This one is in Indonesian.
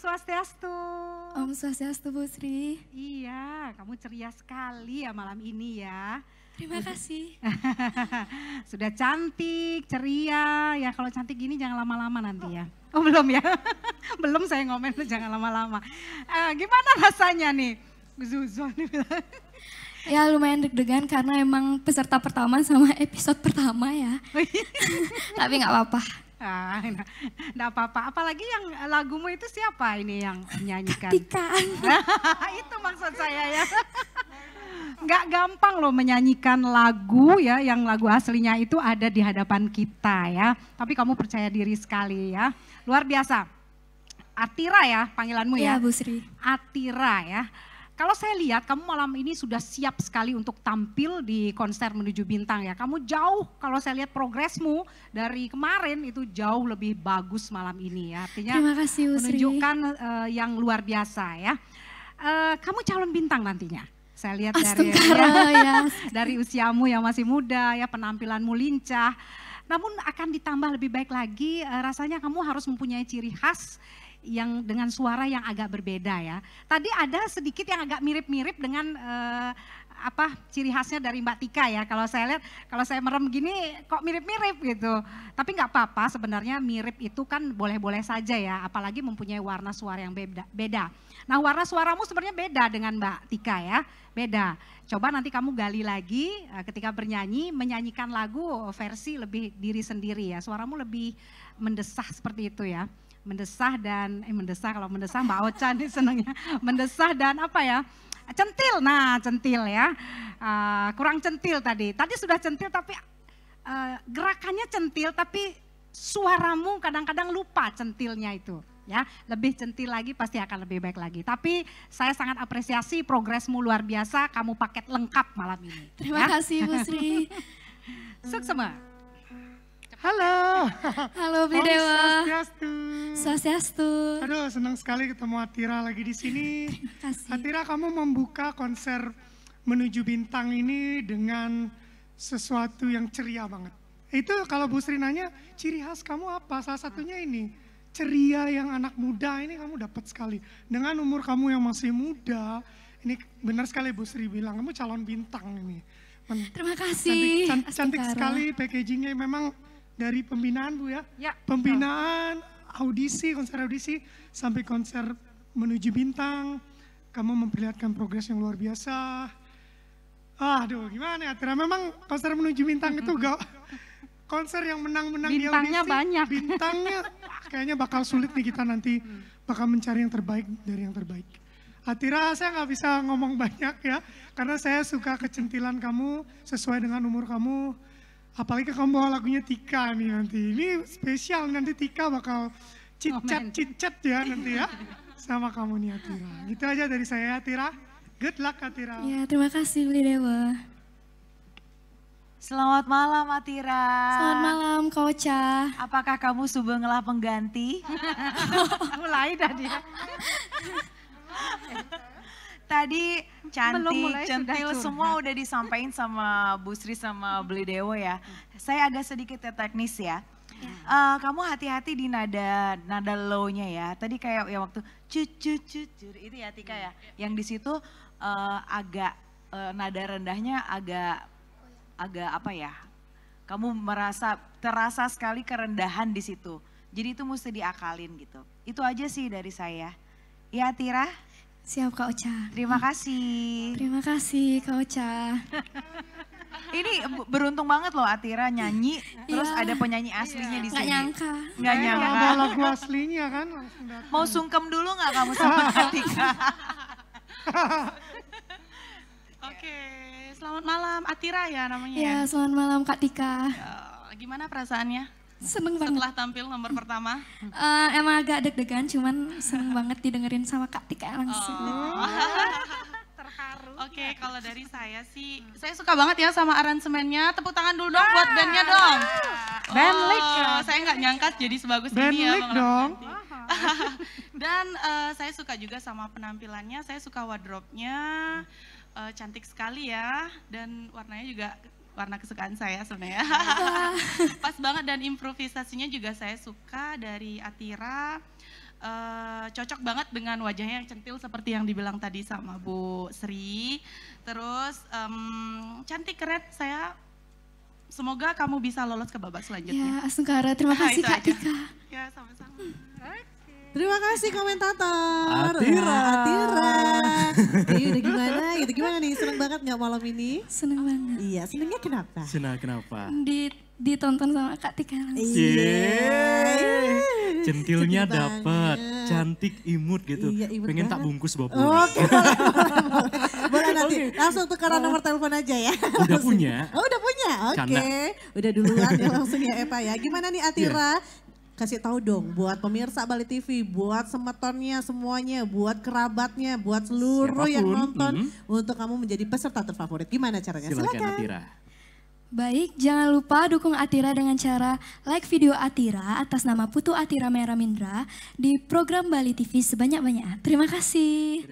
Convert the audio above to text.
Swastiastu. Om Swastiastu Bu Sri. Iya, kamu ceria sekali ya malam ini ya. Terima kasih. Sudah cantik, ceria. Ya kalau cantik gini jangan lama-lama nanti ya. Oh belum ya? belum saya ngomen jangan lama-lama. Eh, gimana rasanya nih? Zuzon bilang. Ya lumayan deg-degan karena emang peserta pertama sama episode pertama ya. Tapi nggak apa-apa. Ah, enggak apa-apa. Apalagi yang lagumu itu siapa ini yang menyanyikan? Tikaan. itu maksud saya ya. Nggak gampang loh menyanyikan lagu ya, yang lagu aslinya itu ada di hadapan kita ya. Tapi kamu percaya diri sekali ya. Luar biasa. Atira ya panggilanmu ya. Iya Bu Sri. Atira ya. Kalau saya lihat kamu malam ini sudah siap sekali untuk tampil di konser menuju bintang ya. Kamu jauh kalau saya lihat progresmu dari kemarin itu jauh lebih bagus malam ini ya. Artinya Terima kasih Bu Sri. menunjukkan eh, yang luar biasa ya. Eh, kamu calon bintang nantinya. Saya lihat dari ya. dari usiamu yang masih muda ya penampilanmu lincah. Namun akan ditambah lebih baik lagi eh, rasanya kamu harus mempunyai ciri khas yang dengan suara yang agak berbeda ya. Tadi ada sedikit yang agak mirip-mirip dengan eh, apa ciri khasnya dari Mbak Tika ya. Kalau saya lihat, kalau saya merem gini kok mirip-mirip gitu. Tapi nggak apa-apa sebenarnya mirip itu kan boleh-boleh saja ya. Apalagi mempunyai warna suara yang beda. beda. Nah warna suaramu sebenarnya beda dengan Mbak Tika ya. Beda. Coba nanti kamu gali lagi eh, ketika bernyanyi, menyanyikan lagu versi lebih diri sendiri ya. Suaramu lebih mendesah seperti itu ya mendesah dan eh mendesah kalau mendesah Mbak Ocha nih senengnya mendesah dan apa ya? Centil. Nah centil ya. Uh, kurang centil tadi. Tadi sudah centil tapi uh, gerakannya centil tapi suaramu kadang-kadang lupa centilnya itu ya. Lebih centil lagi pasti akan lebih baik lagi. Tapi saya sangat apresiasi progresmu luar biasa kamu paket lengkap malam ini terima ya. kasih Bu Sri. Sukses Halo. Halo Bli Dewa. Swastiastu. Swastiastu. Aduh, senang sekali ketemu Atira lagi di sini. Terima kasih. Atira, kamu membuka konser menuju bintang ini dengan sesuatu yang ceria banget. Itu kalau Bu Sri nanya, ciri khas kamu apa? Salah satunya ini, ceria yang anak muda ini kamu dapat sekali. Dengan umur kamu yang masih muda, ini benar sekali Bu Sri bilang, kamu calon bintang ini. Terima kasih. Cantik, cantik, cantik sekali packagingnya memang dari pembinaan Bu ya. Ya. Pembinaan, audisi, konser audisi sampai konser menuju bintang. Kamu memperlihatkan progres yang luar biasa. Aduh, gimana ya? Tira memang konser menuju bintang itu gak konser yang menang-menang di audisi. Bintangnya banyak. Bintangnya kayaknya bakal sulit nih kita nanti bakal mencari yang terbaik dari yang terbaik. Atira saya nggak bisa ngomong banyak ya, karena saya suka kecentilan kamu sesuai dengan umur kamu Apalagi kamu bawa lagunya Tika nih nanti. Ini spesial nanti Tika bakal cicat cicat ya nanti ya sama kamu nih Atira. Gitu aja dari saya Atira. Good luck Atira. Ya terima kasih Beli Dewa. Selamat malam Atira. Selamat malam Kak Ocha. Apakah kamu ngelah pengganti? Mulai dah dia. Tadi cantik, centil semua udah disampaikan sama Bu Sri sama Beli Dewo ya. Saya agak sedikit ya teknis ya. Uh, kamu hati-hati di nada nada low-nya ya. Tadi kayak ya waktu cucu cucu itu ya Tika ya. Yang di situ uh, agak uh, nada rendahnya agak agak apa ya? Kamu merasa terasa sekali kerendahan di situ. Jadi itu mesti diakalin gitu. Itu aja sih dari saya. Ya Tira? Siap Kak Ocha. Terima kasih. Terima kasih Kak Ocha. Ini beruntung banget loh Atira nyanyi, terus iya. ada penyanyi aslinya iya. di sini. Gak nyangka. Gak iya, nyangka. Ada lagu aslinya kan langsung datang. Mau sungkem dulu gak kamu sama Atika? Oke, selamat malam Atira ya namanya ya. selamat malam Kak Tika. Uh, gimana perasaannya? Seneng banget. Setelah tampil nomor pertama? Uh, emang agak deg-degan, cuman seneng banget didengerin sama Kak Tika langsung. Oh. Terharu. Oke, okay, kalau dari saya sih, saya suka banget ya sama aransemennya. Tepuk tangan dulu dong buat bandnya dong. Oh, band Lick. Saya nggak nyangka jadi sebagus band ini ya. Band dong. Dan uh, saya suka juga sama penampilannya, saya suka wardrobe-nya. Uh, cantik sekali ya, dan warnanya juga warna kesukaan saya sebenarnya. Pas banget dan improvisasinya juga saya suka dari Atira. Uh, cocok banget dengan wajahnya yang centil seperti yang dibilang tadi sama Bu Sri. Terus um, cantik keren saya semoga kamu bisa lolos ke babak selanjutnya. Ya, Asungkara, terima kasih Kak Tika. Ya, sama-sama. Terima kasih komentator. Atira. Atira. Ini udah gimana gitu? Gimana nih? Seneng banget nggak malam ini? Seneng banget. Iya, senengnya kenapa? Senang kenapa? Di ditonton sama Kak Tika langsung. Iya. Centilnya dapat, cantik imut gitu. Iya, imut Pengen banget. tak bungkus bawa pulang. Oke, boleh, boleh, boleh. nanti. Okay. Langsung tukeran nomor telepon aja ya. Udah punya. Oh, udah punya. Oke. Okay. Udah duluan ya langsung ya Eva ya. Gimana nih Atira? Yeah kasih tahu dong buat pemirsa Bali TV, buat semetonnya semuanya, buat kerabatnya, buat seluruh Siapa pun. yang nonton mm -hmm. untuk kamu menjadi peserta terfavorit. Gimana caranya? Silakan, Silakan. Atira. Baik, jangan lupa dukung Atira dengan cara like video Atira atas nama Putu Atira Meramindra di program Bali TV sebanyak-banyaknya. Terima kasih.